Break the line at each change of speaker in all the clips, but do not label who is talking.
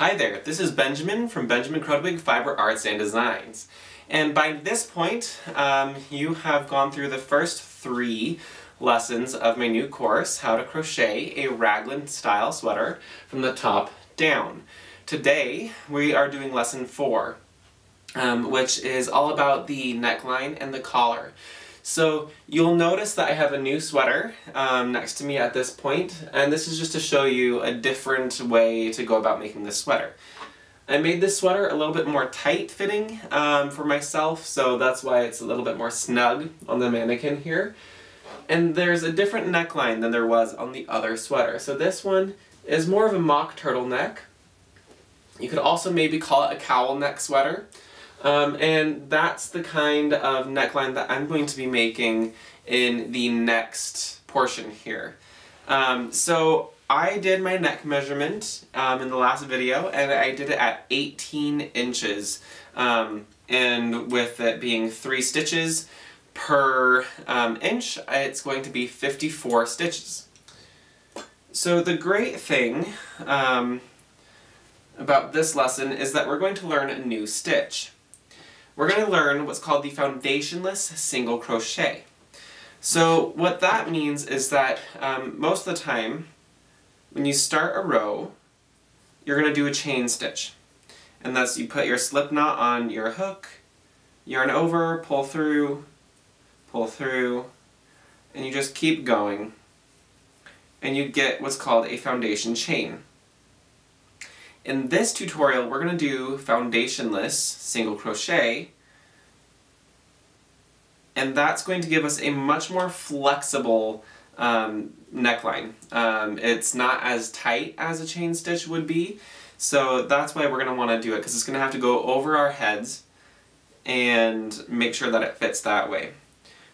Hi there, this is Benjamin from Benjamin Krudwig Fiber Arts and Designs. And by this point, um, you have gone through the first three lessons of my new course, How to Crochet a Raglan Style Sweater from the Top Down. Today, we are doing lesson four, um, which is all about the neckline and the collar. So you'll notice that I have a new sweater um, next to me at this point, and this is just to show you a different way to go about making this sweater. I made this sweater a little bit more tight fitting um, for myself, so that's why it's a little bit more snug on the mannequin here. And there's a different neckline than there was on the other sweater. So this one is more of a mock turtleneck. You could also maybe call it a cowl neck sweater. Um, and that's the kind of neckline that I'm going to be making in the next portion here. Um, so I did my neck measurement um, in the last video and I did it at 18 inches um, and with it being three stitches per um, inch it's going to be 54 stitches. So the great thing um, about this lesson is that we're going to learn a new stitch we're going to learn what's called the foundationless single crochet. So what that means is that um, most of the time when you start a row you're going to do a chain stitch and that's you put your slip knot on your hook, yarn over, pull through, pull through, and you just keep going and you get what's called a foundation chain. In this tutorial, we're going to do foundationless single crochet, and that's going to give us a much more flexible um, neckline. Um, it's not as tight as a chain stitch would be, so that's why we're going to want to do it, because it's going to have to go over our heads and make sure that it fits that way.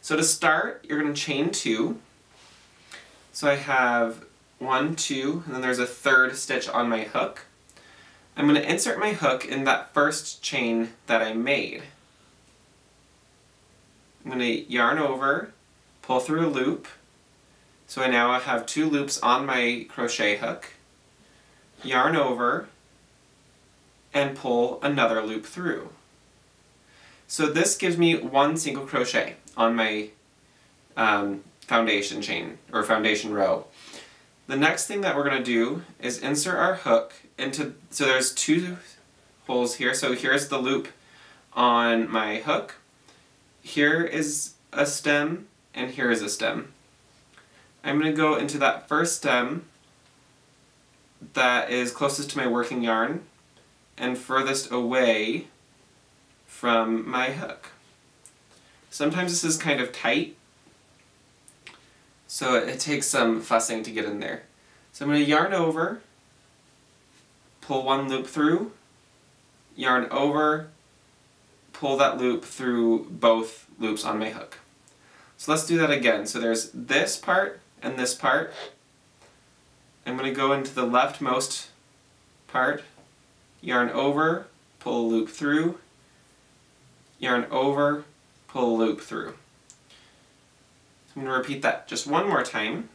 So to start, you're going to chain two. So I have one, two, and then there's a third stitch on my hook. I'm going to insert my hook in that first chain that I made. I'm going to yarn over, pull through a loop, so I now have two loops on my crochet hook, yarn over, and pull another loop through. So this gives me one single crochet on my um, foundation chain, or foundation row. The next thing that we're going to do is insert our hook into, so there's two holes here, so here's the loop on my hook. Here is a stem, and here is a stem. I'm going to go into that first stem that is closest to my working yarn and furthest away from my hook. Sometimes this is kind of tight, so it, takes some fussing to get in there. So I'm going to yarn over, pull one loop through, yarn over, pull that loop through both loops on my hook. So let's do that again. So there's this part and this part. I'm going to go into the leftmost part, yarn over, pull a loop through, yarn over, pull a loop through. I'm going to repeat that just one more time.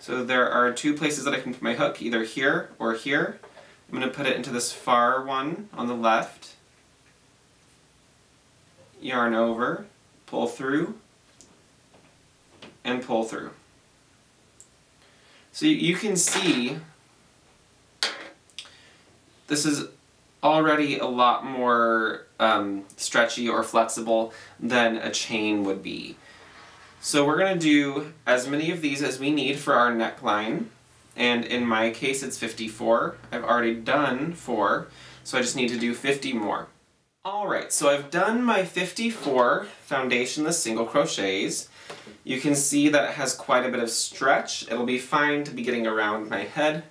So there are two places that I can put my hook, either here or here. I'm going to put it into this far one on the left. Yarn over, pull through, and pull through. So you can see this is already a lot more um, stretchy or flexible than a chain would be. So we're going to do as many of these as we need for our neckline. And in my case it's 54. I've already done 4, so I just need to do 50 more. Alright, so I've done my 54 foundationless single crochets. You can see that it has quite a bit of stretch. It'll be fine to be getting around my head.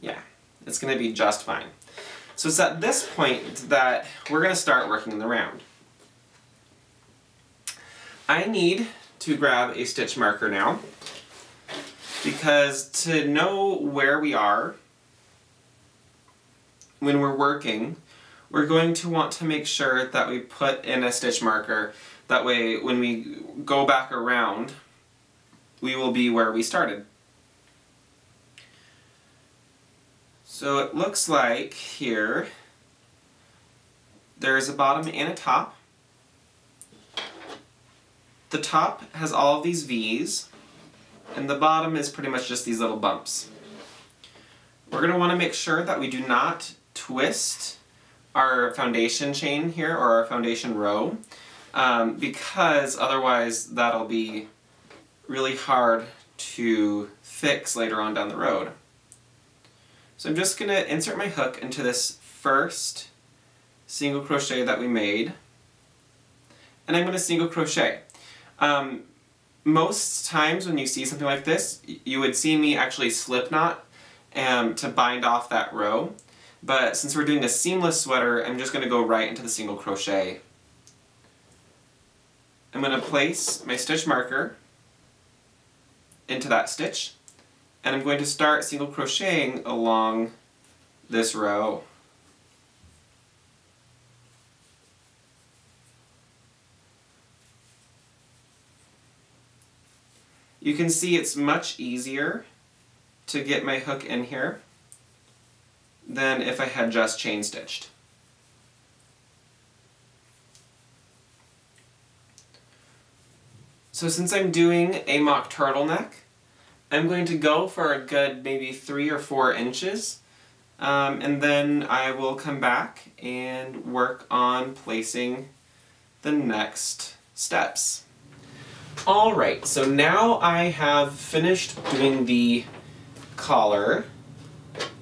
Yeah, it's going to be just fine. So it's at this point that we're going to start working the round. I need to grab a stitch marker now because to know where we are when we're working, we're going to want to make sure that we put in a stitch marker. That way, when we go back around, we will be where we started. So it looks like here there's a bottom and a top. The top has all of these V's, and the bottom is pretty much just these little bumps. We're going to want to make sure that we do not twist our foundation chain here, or our foundation row, um, because otherwise that'll be really hard to fix later on down the road. So I'm just going to insert my hook into this first single crochet that we made, and I'm going to single crochet. Um, most times when you see something like this, you would see me actually slip knot um, to bind off that row. But since we're doing a seamless sweater, I'm just going to go right into the single crochet. I'm going to place my stitch marker into that stitch, and I'm going to start single crocheting along this row. You can see it's much easier to get my hook in here than if I had just chain stitched. So since I'm doing a mock turtleneck, I'm going to go for a good maybe three or four inches um, and then I will come back and work on placing the next steps. Alright, so now I have finished doing the collar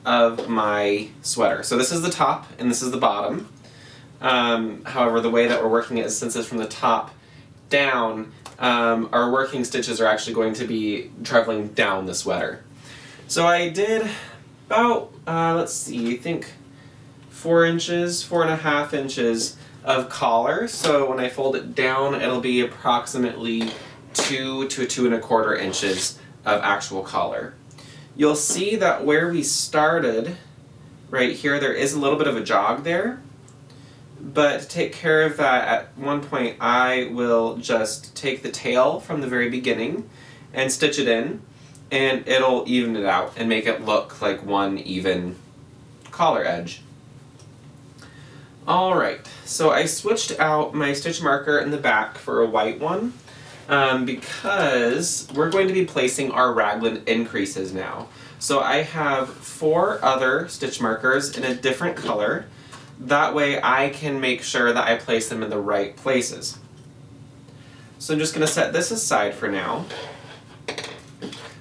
of my sweater. So this is the top and this is the bottom. Um, however, the way that we're working it is since it's from the top down, um, our working stitches are actually going to be traveling down the sweater. So I did about, uh, let's see, I think four inches, four and a half inches of collar. So when I fold it down, it'll be approximately two to two and a quarter inches of actual collar. You'll see that where we started, right here, there is a little bit of a jog there. But to take care of that, at one point I will just take the tail from the very beginning and stitch it in, and it'll even it out and make it look like one even collar edge. Alright, so I switched out my stitch marker in the back for a white one um, because we're going to be placing our raglan increases now. So I have four other stitch markers in a different color. That way I can make sure that I place them in the right places. So I'm just going to set this aside for now.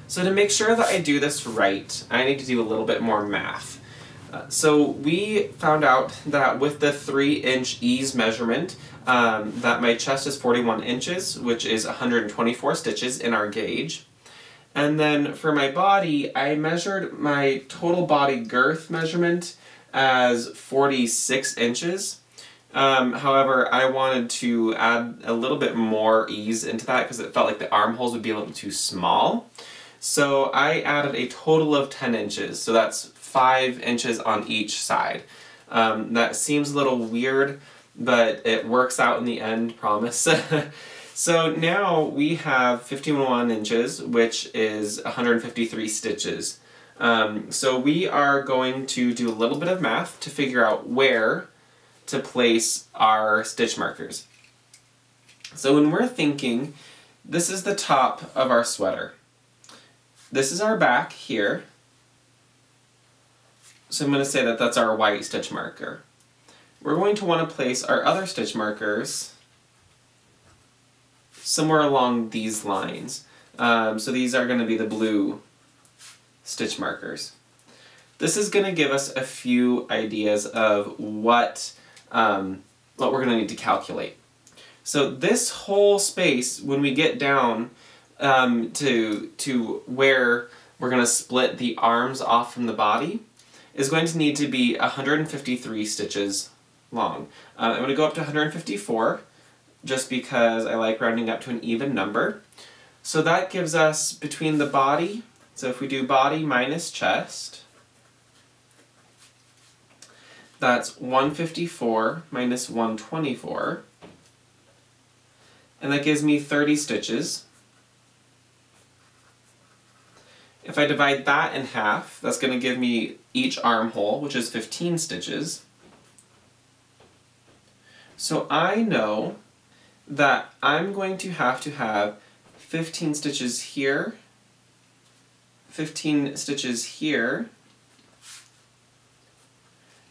So to make sure that I do this right, I need to do a little bit more math. So we found out that with the 3 inch ease measurement, um, that my chest is 41 inches, which is 124 stitches in our gauge. And then for my body, I measured my total body girth measurement as 46 inches. Um, however, I wanted to add a little bit more ease into that because it felt like the armholes would be a little too small. So I added a total of 10 inches, so that's 5 inches on each side. Um, that seems a little weird, but it works out in the end, promise. so now we have 51 inches, which is 153 stitches. Um, so we are going to do a little bit of math to figure out where to place our stitch markers. So when we're thinking, this is the top of our sweater. This is our back here. So I'm going to say that that's our white stitch marker. We're going to want to place our other stitch markers somewhere along these lines. Um, so these are going to be the blue stitch markers. This is going to give us a few ideas of what, um, what we're going to need to calculate. So this whole space, when we get down um, to, to where we're going to split the arms off from the body, is going to need to be 153 stitches long. Uh, I'm going to go up to 154 just because I like rounding up to an even number. So that gives us between the body, so if we do body minus chest, that's 154 minus 124, and that gives me 30 stitches. If I divide that in half, that's going to give me each armhole, which is 15 stitches. So I know that I'm going to have to have 15 stitches here, 15 stitches here,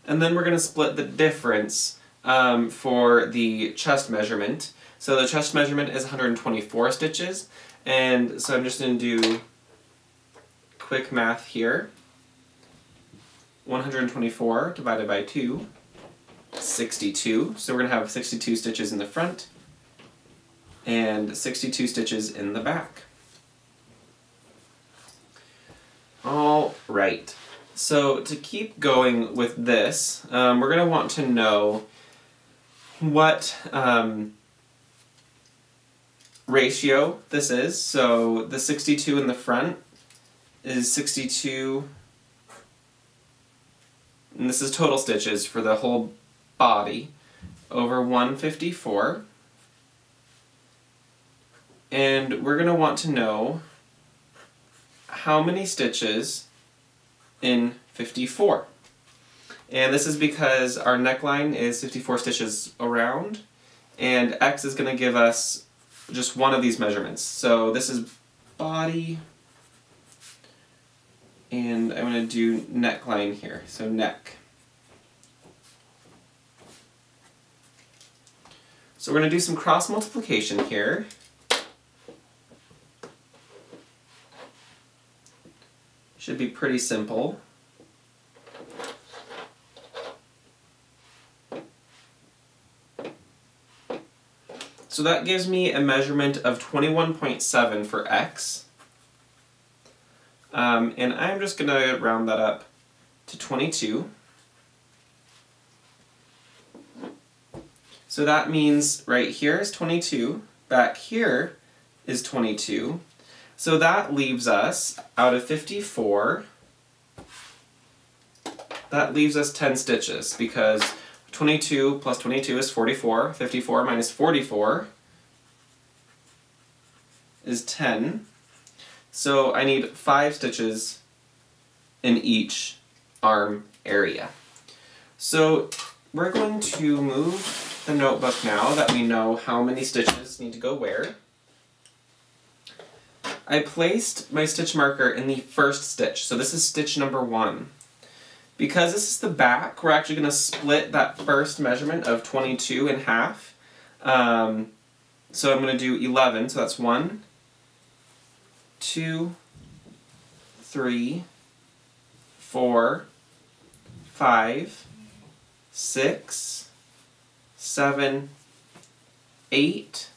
and then we're going to split the difference um, for the chest measurement. So the chest measurement is 124 stitches, and so I'm just going to do quick math here. 124 divided by 2 62. So we're going to have 62 stitches in the front and 62 stitches in the back. All right. So to keep going with this, um, we're going to want to know what um, ratio this is. So the 62 in the front is 62, and this is total stitches for the whole body over 154. And we're going to want to know how many stitches in 54. And this is because our neckline is 54 stitches around, and X is going to give us just one of these measurements. So this is body, and I'm going to do neckline here, so neck. So we're going to do some cross multiplication here. Should be pretty simple. So that gives me a measurement of 21.7 for x. Um, and I'm just going to round that up to 22. So that means right here is 22, back here is 22. So that leaves us, out of 54, that leaves us 10 stitches because 22 plus 22 is 44, 54 minus 44 is 10. So I need 5 stitches in each arm area. So we're going to move the notebook now that we know how many stitches need to go where. I placed my stitch marker in the first stitch, so this is stitch number one. Because this is the back, we're actually going to split that first measurement of 22 in half. Um, so I'm going to do 11, so that's 1, 2, 3, 4, 5, 6, seven, eight,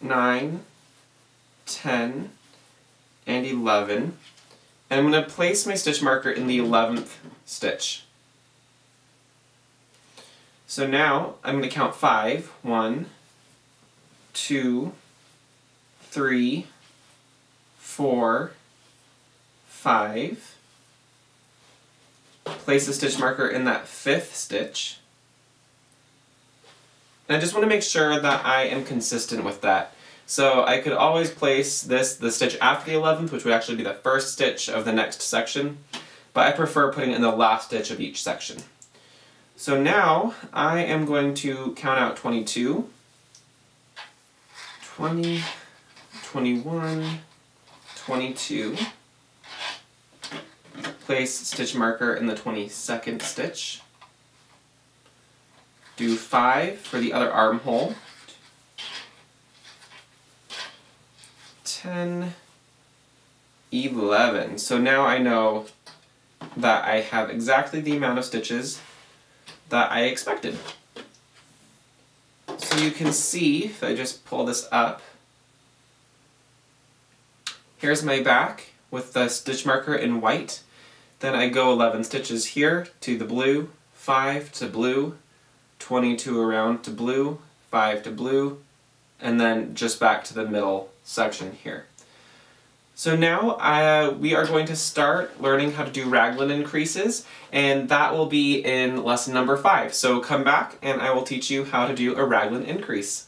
nine, ten, and 11. And I'm going to place my stitch marker in the 11th stitch. So now I'm going to count five. One, two, three, four, five. Place the stitch marker in that fifth stitch. And I just want to make sure that I am consistent with that. So I could always place this, the stitch after the 11th, which would actually be the first stitch of the next section, but I prefer putting it in the last stitch of each section. So now I am going to count out 22, 20, 21, 22, place stitch marker in the 22nd stitch, do 5 for the other armhole. 10, 11. So now I know that I have exactly the amount of stitches that I expected. So you can see, if I just pull this up, here's my back with the stitch marker in white. Then I go 11 stitches here to the blue, 5 to blue, 22 around to blue, 5 to blue, and then just back to the middle section here. So now uh, we are going to start learning how to do raglan increases, and that will be in lesson number 5. So come back and I will teach you how to do a raglan increase.